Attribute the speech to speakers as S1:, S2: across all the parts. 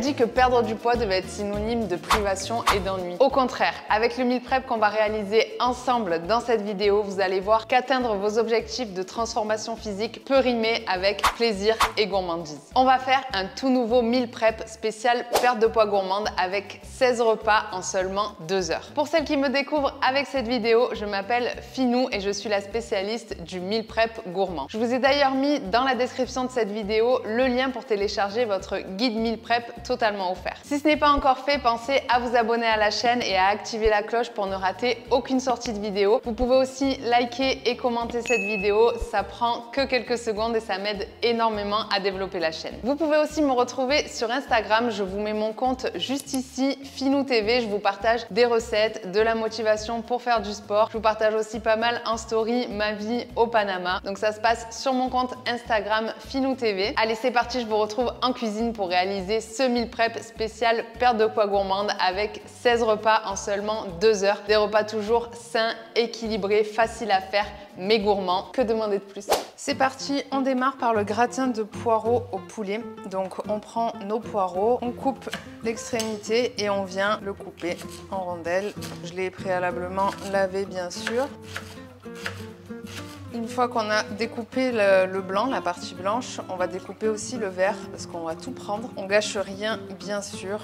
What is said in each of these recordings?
S1: dit que perdre du poids devait être synonyme de privation et d'ennui Au contraire, avec le meal prep qu'on va réaliser ensemble dans cette vidéo, vous allez voir qu'atteindre vos objectifs de transformation physique peut rimer avec plaisir et gourmandise. On va faire un tout nouveau meal prep spécial perte de poids gourmande avec 16 repas en seulement 2 heures. Pour celles qui me découvrent avec cette vidéo, je m'appelle Finou et je suis la spécialiste du meal prep gourmand. Je vous ai d'ailleurs mis dans la description de cette vidéo le lien pour télécharger votre guide meal prep totalement offert. Si ce n'est pas encore fait, pensez à vous abonner à la chaîne et à activer la cloche pour ne rater aucune sortie de vidéo. Vous pouvez aussi liker et commenter cette vidéo, ça prend que quelques secondes et ça m'aide énormément à développer la chaîne. Vous pouvez aussi me retrouver sur Instagram, je vous mets mon compte juste ici, Finou TV, je vous partage des recettes, de la motivation pour faire du sport. Je vous partage aussi pas mal en story ma vie au Panama. Donc ça se passe sur mon compte Instagram Finou TV. Allez, c'est parti, je vous retrouve en cuisine pour réaliser ce meal prep spécial perte de poids gourmande avec 16 repas en seulement 2 heures. Des repas toujours sains, équilibrés, faciles à faire, mais gourmands. Que demander de plus? C'est parti, on démarre par le gratin de poireaux au poulet. Donc on prend nos poireaux, on coupe l'extrémité et on vient le couper en rondelles. Je l'ai préalablement lavé bien sûr. Une fois qu'on a découpé le, blanc, la partie blanche, on va découper aussi le vert parce qu'on va tout prendre. On gâche rien, bien sûr.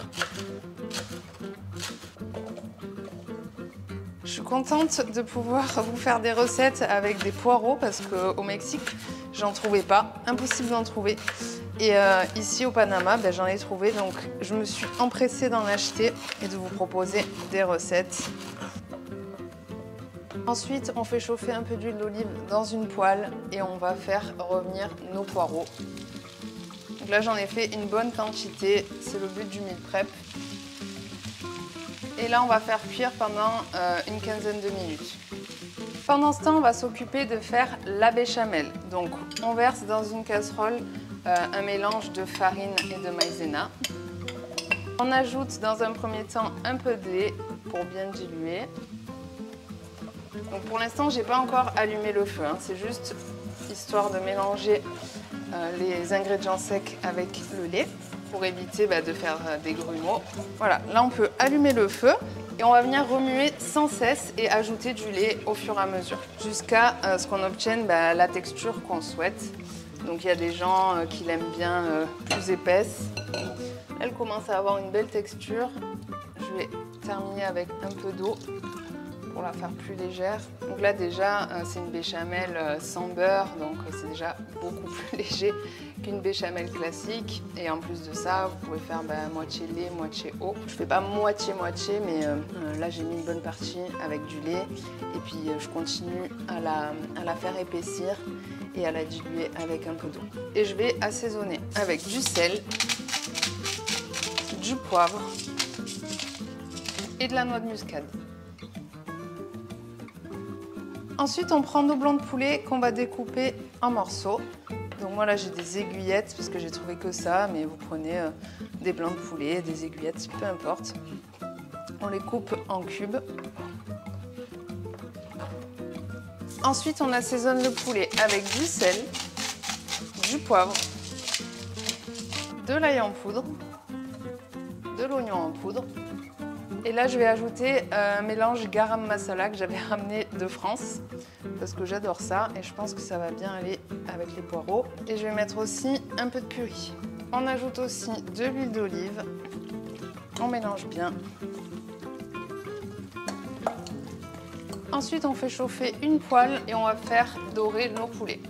S1: Je suis contente de pouvoir vous faire des recettes avec des poireaux parce qu'au Mexique, j'en trouvais pas. Impossible d'en trouver. Et euh, ici au Panama, ben, j'en ai trouvé. Donc je me suis empressée d'en acheter et de vous proposer des recettes Ensuite, on fait chauffer un peu d'huile d'olive dans une poêle et on va faire revenir nos poireaux. Donc là, j'en ai fait une bonne quantité, c'est le but du meal prep. Et là, on va faire cuire pendant euh, une quinzaine de minutes. Pendant ce temps, on va s'occuper de faire la béchamel. Donc, on verse dans une casserole euh, un mélange de farine et de maïzena. On ajoute dans un premier temps un peu de lait pour bien diluer. Donc pour l'instant, j'ai pas encore allumé le feu. Hein. C'est juste histoire de mélanger euh, les ingrédients secs avec le lait pour éviter bah, de faire euh, des grumeaux. Voilà, là on peut allumer le feu et on va venir remuer sans cesse et ajouter du lait au fur et à mesure jusqu'à euh, ce qu'on obtienne bah, la texture qu'on souhaite. Donc il y a des gens qui l'aiment bien plus épaisse. Elle commence à avoir une belle texture. Je vais terminer avec un peu d'eau pour la faire plus légère. Donc là déjà, euh, c'est une béchamel euh, sans beurre, donc euh, c'est déjà beaucoup plus léger qu'une béchamel classique. Et en plus de ça, vous pouvez faire bah, moitié lait, moitié eau. Je fais pas moitié-moitié, mais là j'ai mis une bonne partie avec du lait. Et puis je continue à la faire épaissir et à la diluer avec un peu d'eau. Et je vais assaisonner avec du sel, du poivre et de la noix de muscade. Ensuite, on prend nos blancs de poulet qu'on va découper en morceaux. Donc moi là j'ai des aiguillettes parce que j'ai trouvé que ça, mais vous prenez euh, des blancs de poulet, des aiguillettes, peu importe. On les coupe en cubes. Ensuite on assaisonne le poulet avec du sel, du poivre, de l'ail en poudre, de l'oignon en poudre, et là, je vais ajouter euh, un mélange garam masala que j'avais ramené de France parce que j'adore ça et je pense que ça va bien aller avec les poireaux. Et je vais mettre aussi un peu de curry. On ajoute aussi de l'huile d'olive. On mélange bien. Ensuite, on fait chauffer une poêle et on va faire dorer nos poulets.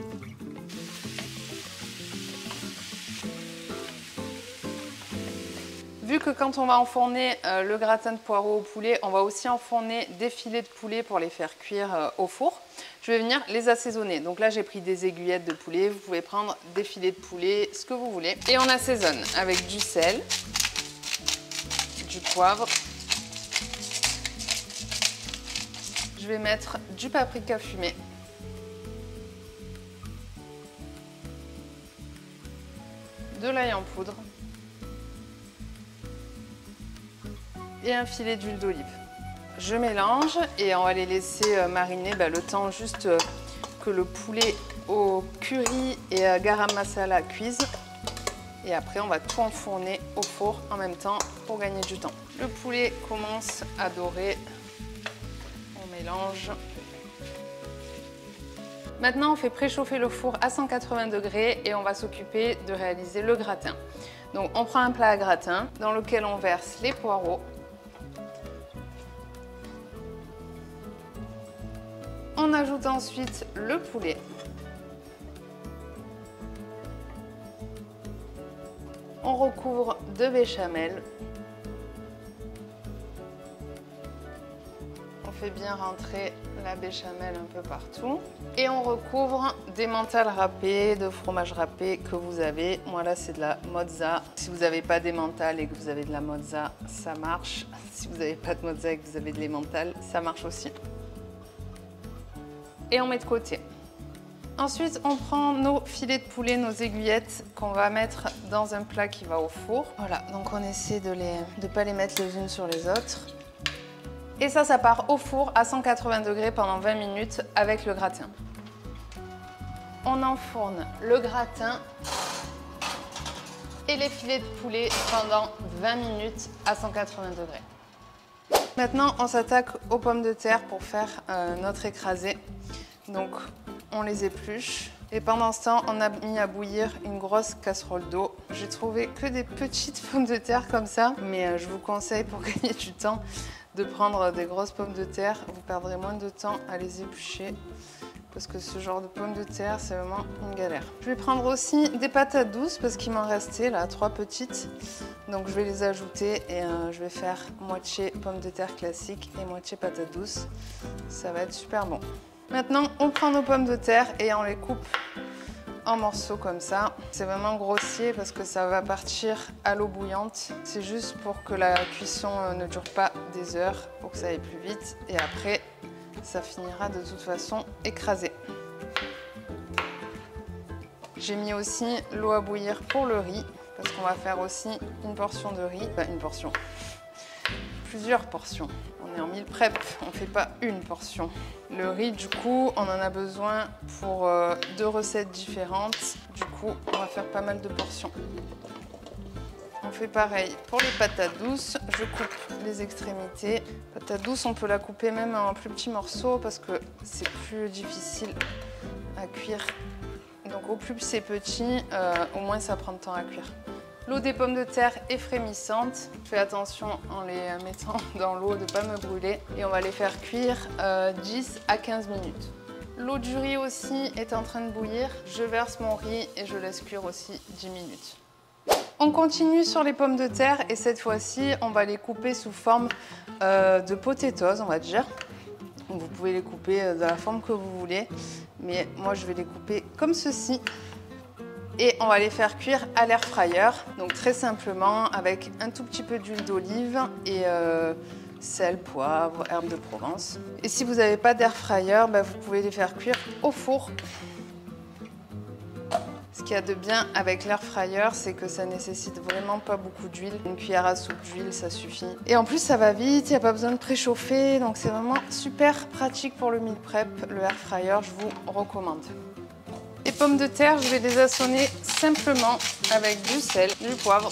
S1: Vu que quand on va enfourner euh, le gratin de poireaux au poulet, on va aussi enfourner des filets de poulet pour les faire cuire euh, au four, je vais venir les assaisonner. Donc là, j'ai pris des aiguillettes de poulet. Vous pouvez prendre des filets de poulet, ce que vous voulez. Et on assaisonne avec du sel, du poivre. Je vais mettre du paprika fumé. De l'ail en poudre. Et un filet d'huile d'olive. Je mélange et on va les laisser euh, mariner bah, le temps juste euh, que le poulet au curry et à garam masala cuise. Et après, on va tout enfourner au four en même temps pour gagner du temps. Le poulet commence à dorer. On mélange. Maintenant, on fait préchauffer le four à 180 degrés et on va s'occuper de réaliser le gratin. Donc, on prend un plat à gratin dans lequel on verse les poireaux. Ajoute ensuite le poulet. On recouvre de béchamel. On fait bien rentrer la béchamel un peu partout. Et on recouvre des mentales râpées, de fromage râpé que vous avez. Moi là c'est de la mozza. Si vous n'avez pas d'emmental et que vous avez de la mozza, ça marche. Si vous n'avez pas de mozza et que vous avez de l'emmental, ça marche aussi. Et on met de côté. Ensuite, on prend nos filets de poulet, nos aiguillettes qu'on va mettre dans un plat qui va au four. Voilà, donc on essaie de ne pas les mettre les unes sur les autres. Et ça, ça part au four à 180 degrés pendant 20 minutes avec le gratin. On enfourne le gratin et les filets de poulet pendant 20 minutes à 180 degrés. Maintenant, on s'attaque aux pommes de terre pour faire euh, notre écrasé. Donc, on les épluche. Et pendant ce temps, on a mis à bouillir une grosse casserole d'eau. J'ai trouvé que des petites pommes de terre comme ça, mais euh, je vous conseille pour gagner du temps de prendre des grosses pommes de terre. Vous perdrez moins de temps à les éplucher parce que ce genre de pommes de terre, c'est vraiment une galère. Je vais prendre aussi des patates douces parce qu'il m'en restait là, trois petites. Donc je vais les ajouter et euh, je vais faire moitié pommes de terre classique et moitié patates douces. Ça va être super bon. Maintenant, on prend nos pommes de terre et on les coupe en morceaux comme ça. C'est vraiment grossier parce que ça va partir à l'eau bouillante. C'est juste pour que la cuisson euh, ne dure pas des heures, pour que ça aille plus vite. Et après, ça finira de toute façon écrasé. J'ai mis aussi l'eau à bouillir pour le riz parce qu'on va faire aussi une portion de riz. Enfin, une portion. Plusieurs portions en mille prep, on ne fait pas une portion. Le riz, du coup, on en a besoin pour euh, deux recettes différentes. Du coup, on va faire pas mal de portions. On fait pareil pour les patates douces. Je coupe les extrémités. Patate douce, on peut la couper même en plus petits morceaux parce que c'est plus difficile à cuire. Donc au plus c'est petit, euh, au moins ça prend de temps à cuire. L'eau des pommes de terre est frémissante. Fais attention en les mettant dans l'eau de ne pas me brûler. Et on va les faire cuire 10 euh, à 15 minutes. L'eau du riz aussi est en train de bouillir. Je verse mon riz et je laisse cuire aussi 10 minutes. On continue sur les pommes de terre et cette fois-ci, on va les couper sous forme euh, de potatoes, on va dire. Vous pouvez les couper euh, de la forme que vous voulez, mais moi je vais les couper comme ceci et on va les faire cuire à l'air fryer. Donc très simplement avec un tout petit peu d'huile d'olive et euh, sel, poivre, herbes de Provence. Et si vous n'avez pas d'air fryer, bah, vous pouvez les faire cuire au four. Ce qu'il y a de bien avec l'air fryer, c'est que ça nécessite vraiment pas beaucoup d'huile. Une cuillère à soupe d'huile, ça suffit. Et en plus, ça va vite, il n'y a pas besoin de préchauffer. Donc c'est vraiment super pratique pour le meal prep. Le air fryer, je vous recommande. Les pommes de terre, je vais les assaisonner simplement avec du sel, du poivre,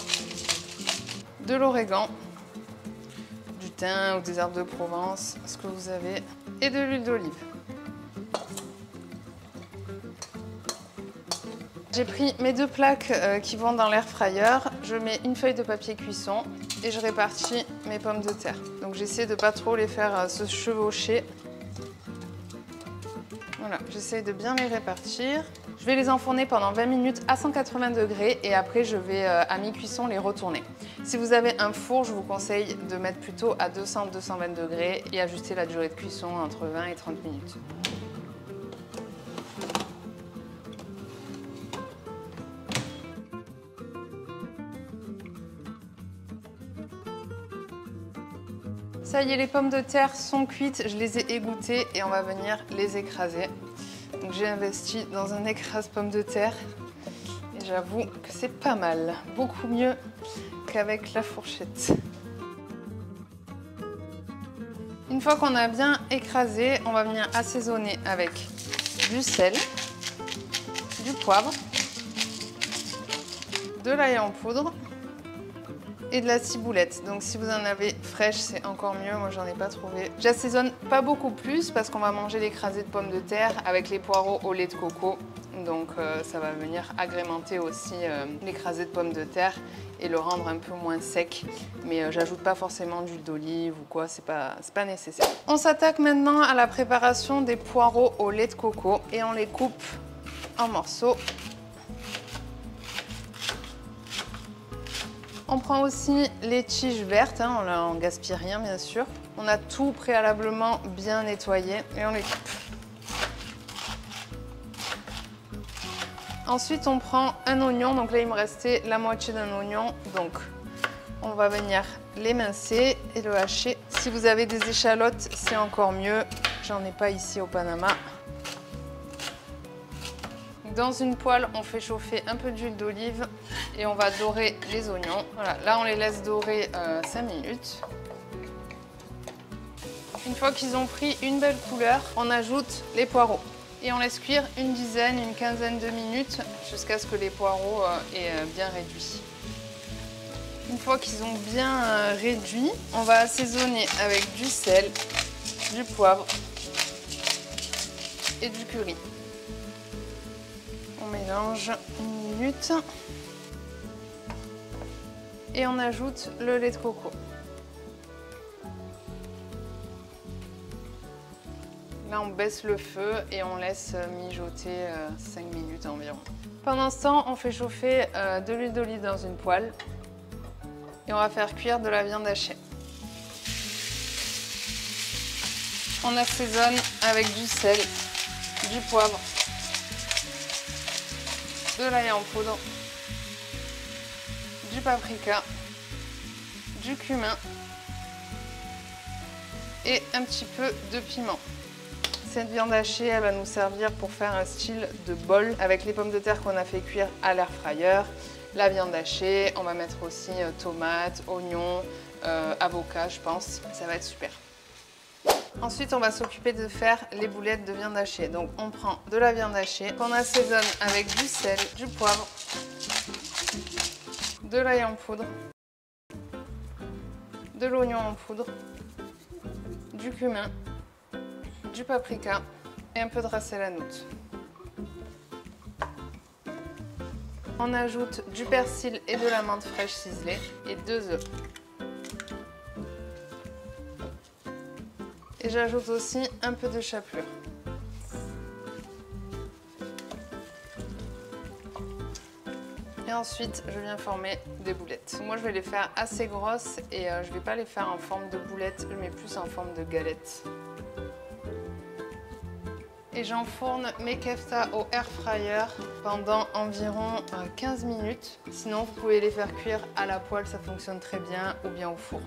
S1: de l'origan, du thym ou des herbes de Provence, ce que vous avez, et de l'huile d'olive. J'ai pris mes deux plaques euh, qui vont dans l'air fryer, je mets une feuille de papier cuisson et je répartis mes pommes de terre. Donc j'essaie de ne pas trop les faire euh, se chevaucher. Voilà, j'essaie de bien les répartir. Je vais les enfourner pendant 20 minutes à 180 degrés et après je vais euh, à mi-cuisson les retourner. Si vous avez un four, je vous conseille de mettre plutôt à 200-220 degrés et ajuster la durée de cuisson entre 20 et 30 minutes. Ça y est, les pommes de terre sont cuites, je les ai égouttées et on va venir les écraser. Donc j'ai investi dans un écrase pommes de terre et j'avoue que c'est pas mal, beaucoup mieux qu'avec la fourchette. Une fois qu'on a bien écrasé, on va venir assaisonner avec du sel, du poivre, de l'ail en poudre et de la ciboulette. Donc si vous en avez fraîche, c'est encore mieux. Moi, j'en ai pas trouvé. J'assaisonne pas beaucoup plus parce qu'on va manger l'écrasé de pommes de terre avec les poireaux au lait de coco. Donc euh, ça va venir agrémenter aussi euh, l'écrasé de pommes de terre et le rendre un peu moins sec. Mais euh, j'ajoute pas forcément d'huile d'olive ou quoi, c'est pas, pas nécessaire. On s'attaque maintenant à la préparation des poireaux au lait de coco et on les coupe en morceaux On prend aussi les tiges vertes, hein, on ne gaspille rien bien sûr. On a tout préalablement bien nettoyé et on les coupe. Ensuite, on prend un oignon. Donc là, il me restait la moitié d'un oignon. Donc, on va venir l'émincer et le hacher. Si vous avez des échalotes, c'est encore mieux. J'en ai pas ici au Panama. Dans une poêle, on fait chauffer un peu d'huile d'olive et on va dorer les oignons. Là on les laisse dorer 5 euh, minutes. Une fois qu'ils ont pris une belle couleur, on ajoute les poireaux. Et on laisse cuire une dizaine, une quinzaine de minutes jusqu'à ce que les poireaux euh, aient euh, bien réduit. Une fois qu'ils ont bien réduit, on va assaisonner avec du sel, du poivre et du curry mélange une minute. Et on ajoute le lait de coco. Là, on baisse le feu et on laisse mijoter 5 euh, minutes environ. Pendant ce temps, on fait chauffer euh, de l'huile d'olive dans une poêle et on va faire cuire de la viande hachée. On assaisonne avec du sel, du poivre de l'ail en poudre, du paprika, du cumin et un petit peu de piment. Cette viande hachée, elle va nous servir pour faire un style de bol avec les pommes de terre qu'on a fait cuire à l'air fryer, la viande hachée, on va mettre aussi euh, tomates, oignons, euh, avocat je pense, ça va être super. Ensuite, on va s'occuper de faire les boulettes de viande hachée. Donc, on prend de la viande hachée qu'on assaisonne avec du sel, du poivre, de l'ail en poudre, de l'oignon en poudre, du cumin, du paprika et un peu de la On ajoute du persil et de la menthe fraîche ciselée et deux œufs. Et j'ajoute aussi un peu de chapelure. Et ensuite, je viens former des boulettes. Moi, je vais les faire assez grosses et euh, je ne vais pas les faire en forme de boulettes, mais plus en forme de galettes. Et j'enfourne mes kefta au air fryer pendant environ 15 euh, minutes. Sinon, vous pouvez les faire cuire à la poêle, ça fonctionne très bien, ou bien au four.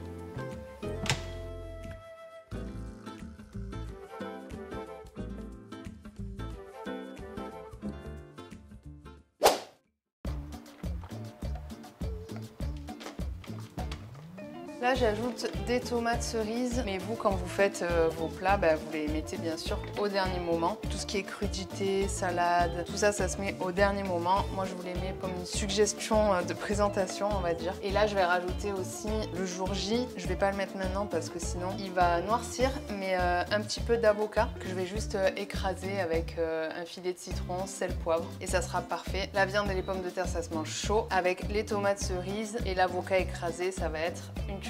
S1: Là, j'ajoute des tomates cerises, mais vous, quand vous faites euh, vos plats, bah, vous les mettez bien sûr au dernier moment. Tout ce qui est crudité, salade, tout ça, ça se met au dernier moment. Moi, je vous les mets comme une suggestion euh, de présentation, on va dire. Et là, je vais rajouter aussi le jour J. Je vais pas le mettre maintenant parce que sinon, il va noircir, mais euh, un petit peu d'avocat que je vais juste écraser avec un filet de citron, sel, poivre, et ça sera parfait. La viande et les pommes de terre, ça se mange chaud. Avec les tomates cerises et l'avocat écrasé, ça va être une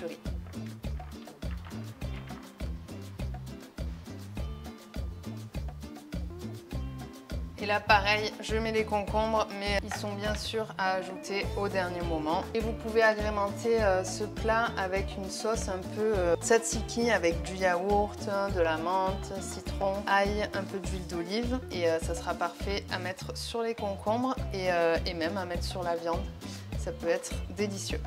S1: et là pareil, je mets les concombres, mais ils sont bien sûr à ajouter au dernier moment. Et vous pouvez agrémenter euh, ce plat avec une sauce un peu euh, avec du yaourt, de la menthe, citron, ail, un peu d'huile d'olive. Et euh, ça sera parfait à mettre sur les concombres et même à mettre sur la viande. Ça peut être délicieux.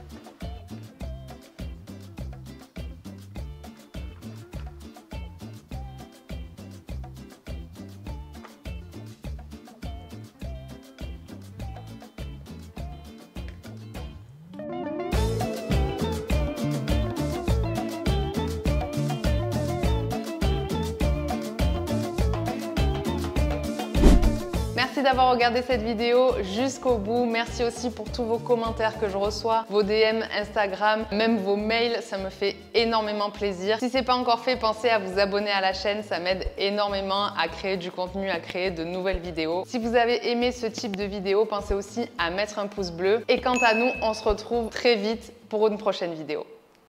S1: Merci d'avoir regardé cette vidéo jusqu'au bout. Merci aussi pour tous vos commentaires que je reçois, vos DM Instagram, même vos mails, ça me fait énormément plaisir. Si c'est pas encore fait, pensez à vous abonner à la chaîne, ça m'aide énormément à créer du contenu, à créer de nouvelles vidéos. Si vous avez aimé ce type de vidéo, pensez aussi à mettre un pouce bleu. Et quant à nous, on se retrouve très vite pour une prochaine vidéo.